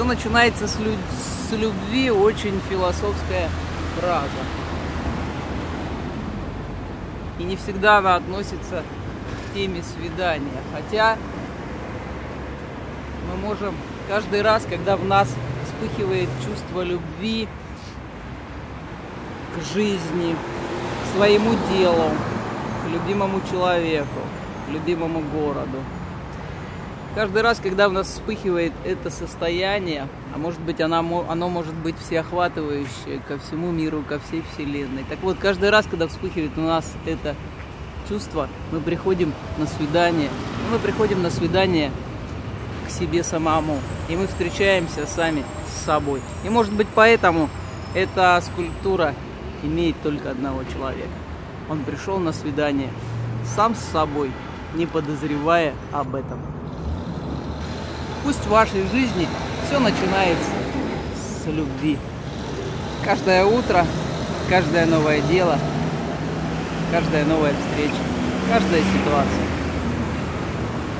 начинается с, лю... с любви, очень философская фраза. И не всегда она относится к теме свидания. Хотя мы можем каждый раз, когда в нас вспыхивает чувство любви к жизни, к своему делу, к любимому человеку, к любимому городу. Каждый раз, когда в нас вспыхивает это состояние, а может быть оно, оно может быть всеохватывающее ко всему миру, ко всей Вселенной. Так вот, каждый раз, когда вспыхивает у нас это чувство, мы приходим на свидание. Мы приходим на свидание к себе самому. И мы встречаемся сами с собой. И может быть поэтому эта скульптура имеет только одного человека. Он пришел на свидание сам с собой, не подозревая об этом. Пусть в вашей жизни все начинается с любви. Каждое утро, каждое новое дело, каждая новая встреча, каждая ситуация.